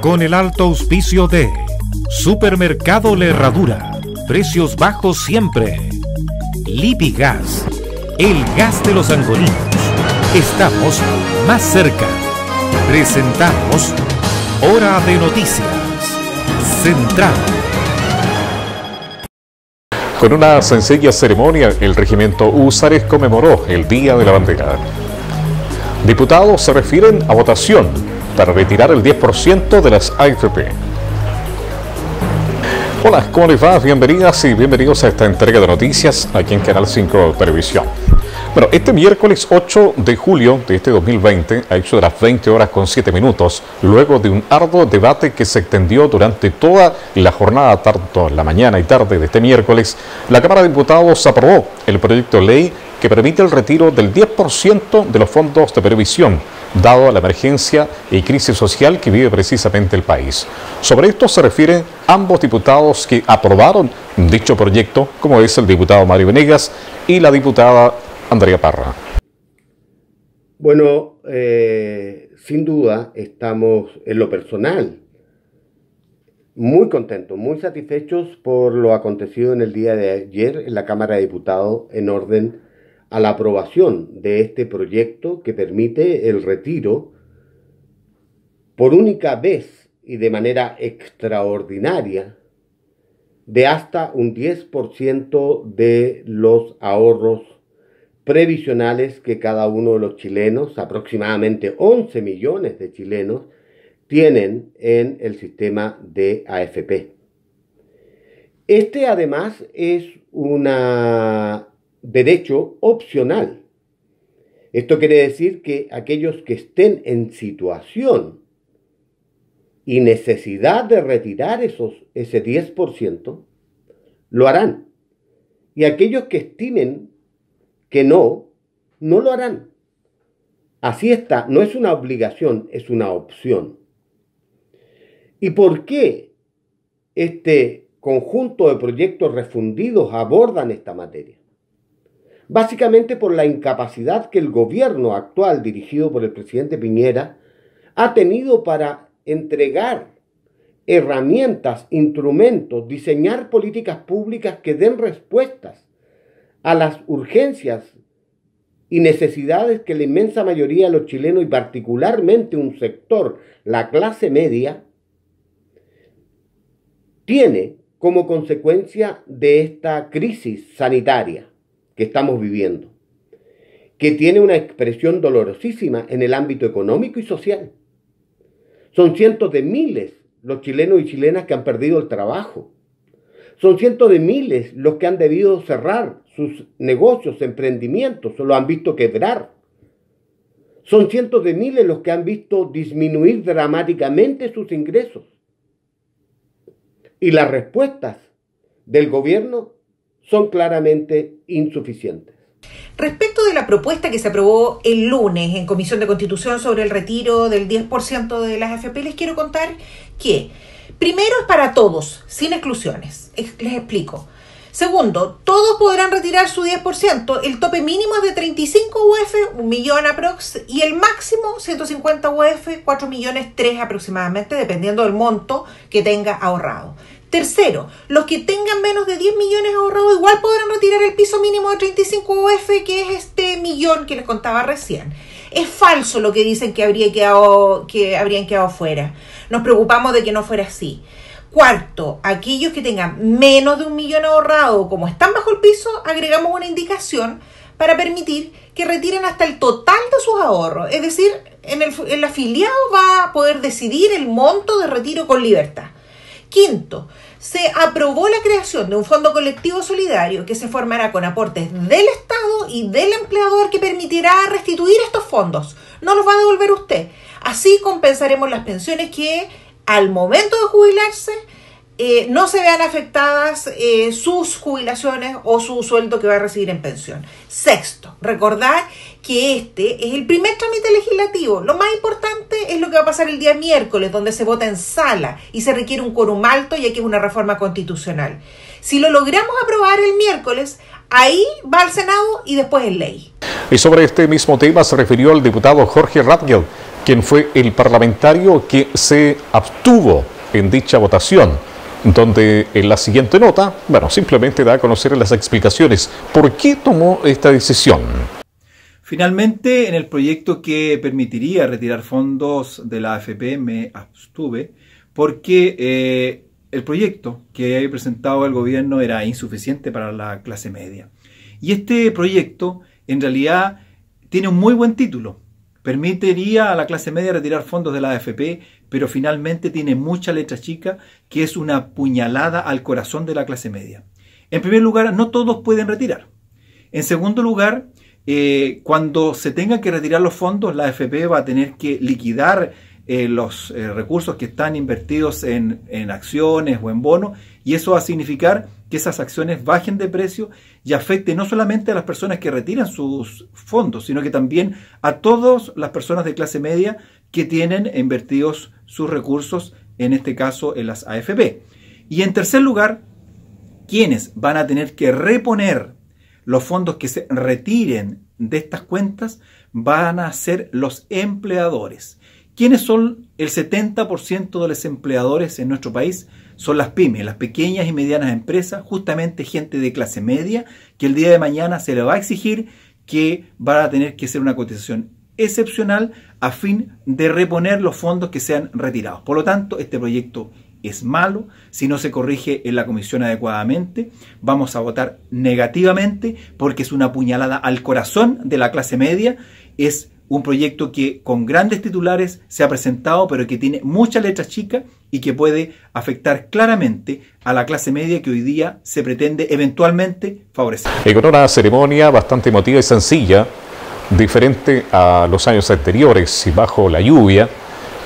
con el alto auspicio de Supermercado La Herradura. Precios bajos siempre. Lipigas, el gas de los angolinos. Estamos más cerca. Presentamos Hora de Noticias. Central. Con una sencilla ceremonia, el regimiento Húsares conmemoró el Día de la Bandera. Diputados se refieren a votación para retirar el 10% de las AFP. Hola, ¿cómo les va? Bienvenidas y bienvenidos a esta entrega de noticias aquí en Canal 5 Televisión. Bueno, este miércoles 8 de julio de este 2020, a hecho de las 20 horas con 7 minutos, luego de un arduo debate que se extendió durante toda la jornada, tanto la mañana y tarde de este miércoles, la Cámara de Diputados aprobó el proyecto de ley que permite el retiro del 10% de los fondos de previsión dado a la emergencia y crisis social que vive precisamente el país. Sobre esto se refieren ambos diputados que aprobaron dicho proyecto, como es el diputado Mario Venegas y la diputada Andrea Parra. Bueno, eh, sin duda estamos en lo personal muy contentos, muy satisfechos por lo acontecido en el día de ayer en la Cámara de Diputados en orden a la aprobación de este proyecto que permite el retiro por única vez y de manera extraordinaria de hasta un 10% de los ahorros previsionales que cada uno de los chilenos, aproximadamente 11 millones de chilenos, tienen en el sistema de AFP. Este además es una derecho opcional. Esto quiere decir que aquellos que estén en situación y necesidad de retirar esos, ese 10%, lo harán. Y aquellos que estimen que no, no lo harán. Así está, no es una obligación, es una opción. ¿Y por qué este conjunto de proyectos refundidos abordan esta materia? Básicamente por la incapacidad que el gobierno actual, dirigido por el presidente Piñera, ha tenido para entregar herramientas, instrumentos, diseñar políticas públicas que den respuestas a las urgencias y necesidades que la inmensa mayoría de los chilenos y particularmente un sector, la clase media, tiene como consecuencia de esta crisis sanitaria que estamos viviendo, que tiene una expresión dolorosísima en el ámbito económico y social. Son cientos de miles los chilenos y chilenas que han perdido el trabajo. Son cientos de miles los que han debido cerrar sus negocios, emprendimientos, o lo han visto quebrar. Son cientos de miles los que han visto disminuir dramáticamente sus ingresos. Y las respuestas del gobierno son claramente insuficientes. Respecto de la propuesta que se aprobó el lunes en Comisión de Constitución sobre el retiro del 10% de las AFP, les quiero contar que primero es para todos, sin exclusiones. Les explico. Segundo, todos podrán retirar su 10%. El tope mínimo es de 35 UF, un millón aprox, y el máximo 150 UF, 4 millones 3 aproximadamente, dependiendo del monto que tenga ahorrado. Tercero, los que tengan menos de 10 millones ahorrados igual podrán retirar el piso mínimo de 35 UF, que es este millón que les contaba recién. Es falso lo que dicen que, quedado, que habrían quedado fuera. Nos preocupamos de que no fuera así. Cuarto, aquellos que tengan menos de un millón ahorrado, como están bajo el piso, agregamos una indicación para permitir que retiren hasta el total de sus ahorros. Es decir, en el afiliado va a poder decidir el monto de retiro con libertad. Quinto, se aprobó la creación de un fondo colectivo solidario que se formará con aportes del Estado y del empleador que permitirá restituir estos fondos. No los va a devolver usted. Así compensaremos las pensiones que al momento de jubilarse eh, no se vean afectadas eh, sus jubilaciones o su sueldo que va a recibir en pensión. Sexto, recordar que este es el primer trámite legislativo. Lo más importante es lo que va a pasar el día miércoles, donde se vota en sala y se requiere un quórum alto, ya que es una reforma constitucional. Si lo logramos aprobar el miércoles, ahí va al Senado y después en ley. Y sobre este mismo tema se refirió el diputado Jorge Radgel quien fue el parlamentario que se abstuvo en dicha votación, donde en la siguiente nota, bueno, simplemente da a conocer las explicaciones por qué tomó esta decisión. Finalmente, en el proyecto que permitiría retirar fondos de la AFP me abstuve porque eh, el proyecto que había presentado el gobierno era insuficiente para la clase media. Y este proyecto en realidad tiene un muy buen título. Permitiría a la clase media retirar fondos de la AFP, pero finalmente tiene mucha letra chica que es una puñalada al corazón de la clase media. En primer lugar, no todos pueden retirar. En segundo lugar, eh, cuando se tengan que retirar los fondos, la AFP va a tener que liquidar eh, los eh, recursos que están invertidos en, acciones o en bonos y eso va a significar que esas acciones bajen de precio y afecte no solamente a las personas que retiran sus fondos, sino que también a todas las personas de clase media que tienen invertidos sus recursos, en este caso en las AFP. Y en tercer lugar, quienes van a tener que reponer los fondos que se retiren de estas cuentas van a ser los empleadores. ¿Quiénes son el 70% de los empleadores en nuestro país? Son las pymes, las pequeñas y medianas empresas, justamente gente de clase media, que el día de mañana se le va a exigir que va a tener que hacer una cotización excepcional a fin de reponer los fondos que sean retirados. Por lo tanto, este proyecto es malo, si no se corrige en la comisión adecuadamente, vamos a votar negativamente porque es una puñalada al corazón de la clase media, es un proyecto que con grandes titulares se ha presentado, pero que tiene muchas letras chicas y que puede afectar claramente a la clase media que hoy día se pretende eventualmente favorecer. Con una ceremonia bastante emotiva y sencilla, diferente a los años anteriores y bajo la lluvia,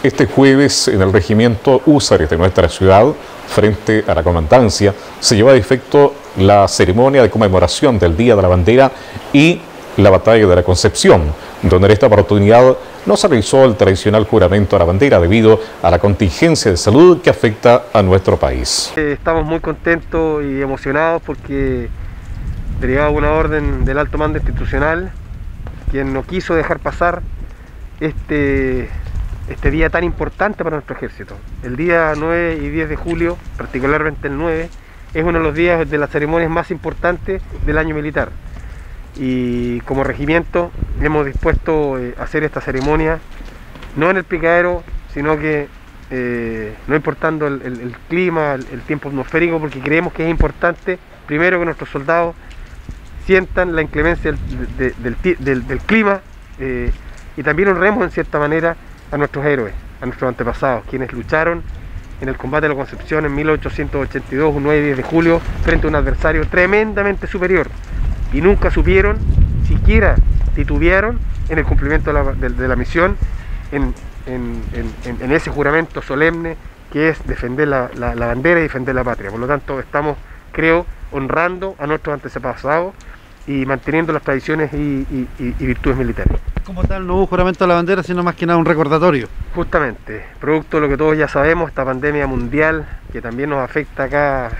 este jueves en el regimiento Húsares de nuestra ciudad, frente a la comandancia, se lleva a efecto la ceremonia de conmemoración del Día de la Bandera y la batalla de la Concepción, donde en esta oportunidad no se realizó el tradicional juramento a la bandera debido a la contingencia de salud que afecta a nuestro país. Eh, estamos muy contentos y emocionados porque derivaba una orden del alto mando institucional quien no quiso dejar pasar este, este día tan importante para nuestro ejército. El día 9 y 10 de julio, particularmente el 9, es uno de los días de las ceremonias más importantes del año militar y como regimiento hemos dispuesto eh, hacer esta ceremonia no en el picadero, sino que eh, no importando el, clima, el, tiempo atmosférico, porque creemos que es importante primero que nuestros soldados sientan la inclemencia del, clima eh, y también honremos en cierta manera a nuestros héroes, a nuestros antepasados, quienes lucharon en el combate de la Concepción en 1882, un 9 y 10 de julio, frente a un adversario tremendamente superior y nunca supieron, siquiera titubearon en el cumplimiento de la, misión, en, ese juramento solemne que es defender la, bandera y defender la patria. Por lo tanto, estamos, creo, honrando a nuestros antepasados y manteniendo las tradiciones y, virtudes militares. Como tal, no hubo juramento a la bandera, sino más que nada un recordatorio. Justamente, producto de lo que todos ya sabemos, esta pandemia mundial que también nos afecta acá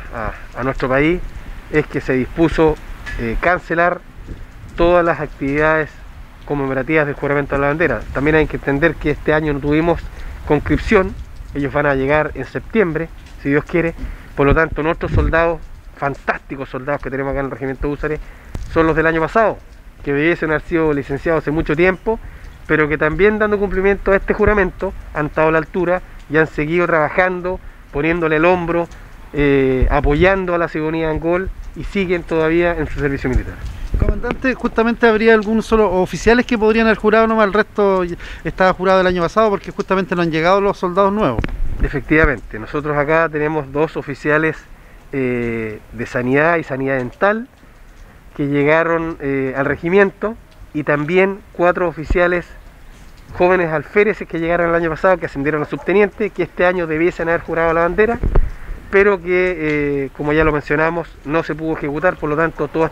a nuestro país, es que se dispuso eh, cancelar todas las actividades conmemorativas del juramento de la bandera. También hay que entender que este año no tuvimos conscripción, ellos van a llegar en septiembre, si Dios quiere, por lo tanto nuestros soldados, fantásticos soldados que tenemos acá en el regimiento Húsares, son los del año pasado, que debiesen haber sido licenciados hace mucho tiempo, pero que también dando cumplimiento a este juramento han estado a la altura y han seguido trabajando, poniéndole el hombro, eh, apoyando a la ciudadanía de Angol y siguen todavía en su servicio militar. Comandante, justamente habría algunos solo oficiales que podrían haber jurado nomás, el resto estaba jurado el año pasado porque justamente no han llegado los soldados nuevos. Efectivamente, nosotros acá tenemos dos oficiales eh, de sanidad y sanidad dental que llegaron eh, al regimiento y también cuatro oficiales jóvenes alféreces que llegaron el año pasado, que ascendieron a subteniente, que este año debiesen haber jurado la bandera pero que, eh, como ya lo mencionamos, no se pudo ejecutar, por lo tanto, todos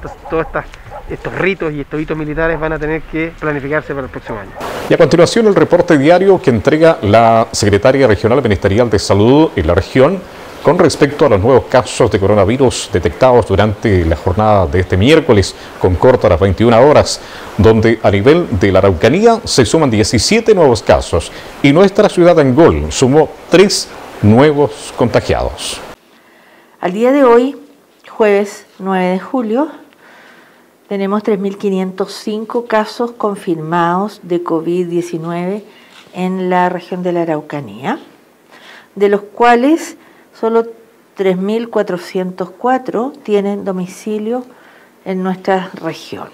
estos ritos y estos hitos militares van a tener que planificarse para el próximo año. Y a continuación, el reporte diario que entrega la Secretaria Regional Ministerial de Salud en la región, con respecto a los nuevos casos de coronavirus detectados durante la jornada de este miércoles, con corto a las 21 horas, donde a nivel de la Araucanía se suman 17 nuevos casos y nuestra ciudad de Angol sumó 3 nuevos contagiados. Al día de hoy, jueves 9 de julio, tenemos 3.505 casos confirmados de COVID-19 en la región de la Araucanía, de los cuales solo 3.404 tienen domicilio en nuestra región.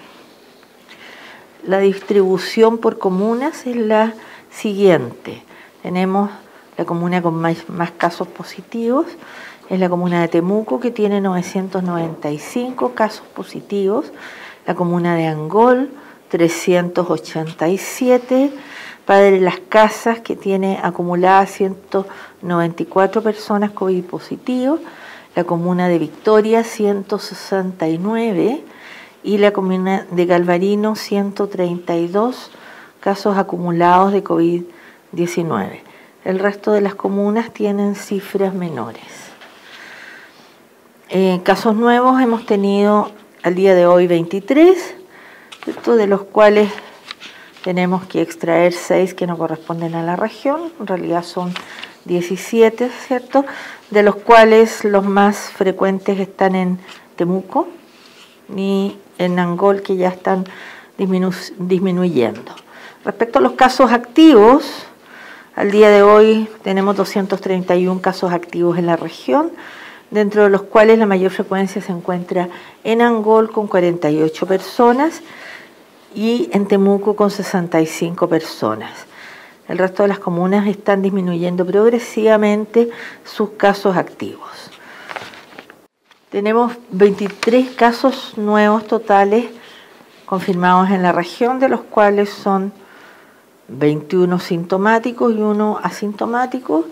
La distribución por comunas es la siguiente. Tenemos la comuna con más, casos positivos, es la comuna de Temuco que tiene 995 casos positivos, la comuna de Angol 387, Padre Las Casas, que tiene acumuladas 194 personas COVID positivos, la comuna de Victoria 169 y la comuna de Galvarino 132 casos acumulados de COVID-19. El resto de las comunas tienen cifras menores. Eh, casos nuevos hemos tenido al día de hoy 23, de los cuales tenemos que extraer seis que no corresponden a la región, en realidad son 17, ¿cierto? De los cuales los más frecuentes están en Temuco y en Angol, que ya están disminuyendo. Respecto a los casos activos, al día de hoy tenemos 231 casos activos en la región, dentro de los cuales la mayor frecuencia se encuentra en Angol con 48 personas y en Temuco con 65 personas. El resto de las comunas están disminuyendo progresivamente sus casos activos. Tenemos 23 casos nuevos totales confirmados en la región, de los cuales son 21 sintomáticos y uno asintomático,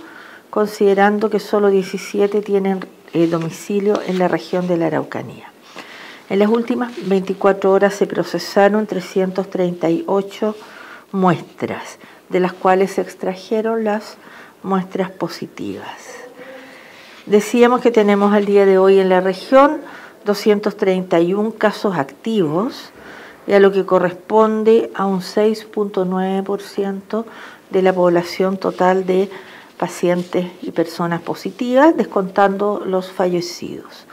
considerando que solo 17 tienen domicilio en la región de la Araucanía. En las últimas 24 horas se procesaron 338 muestras, de las cuales se extrajeron las muestras positivas. Decíamos que tenemos al día de hoy en la región 231 casos activos, y a lo que corresponde a un 6.9% de la población total de pacientes y personas positivas, descontando los fallecidos.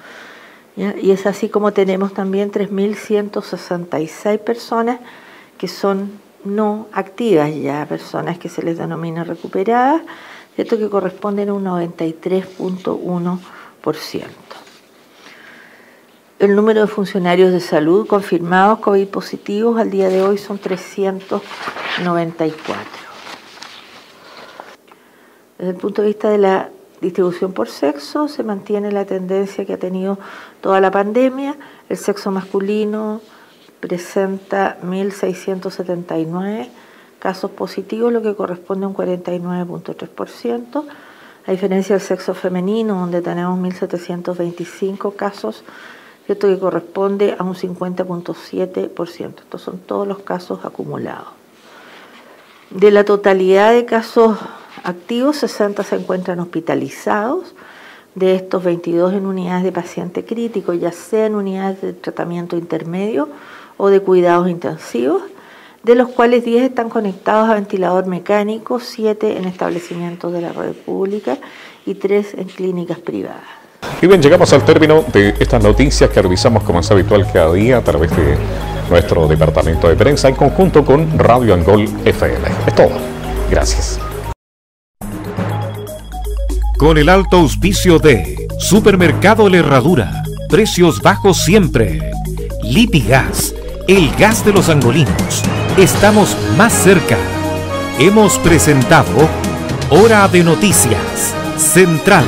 Y es así como tenemos también 3.166 personas que son no activas ya, personas que se les denomina recuperadas, esto que corresponden a un 93.1%. El número de funcionarios de salud confirmados COVID positivos al día de hoy son 394. Desde el punto de vista de la distribución por sexo, se mantiene la tendencia que ha tenido toda la pandemia. El sexo masculino presenta 1.679 casos positivos, lo que corresponde a un 49.3%, a diferencia del sexo femenino, donde tenemos 1.725 casos, esto que corresponde a un 50.7%. Estos son todos los casos acumulados. De la totalidad de casos activos, 60 se encuentran hospitalizados, de estos 22 en unidades de paciente crítico, ya sea en unidades de tratamiento intermedio o de cuidados intensivos, de los cuales 10 están conectados a ventilador mecánico, 7 en establecimientos de la red pública y 3 en clínicas privadas. Y bien, llegamos al término de estas noticias que revisamos como es habitual cada día a través de nuestro departamento de prensa en conjunto con Radio Angol FM. Es todo. Gracias con el alto auspicio de Supermercado La Herradura, precios bajos siempre. Lipigas, el gas de los angolinos. Estamos más cerca. Hemos presentado Hora de Noticias, Central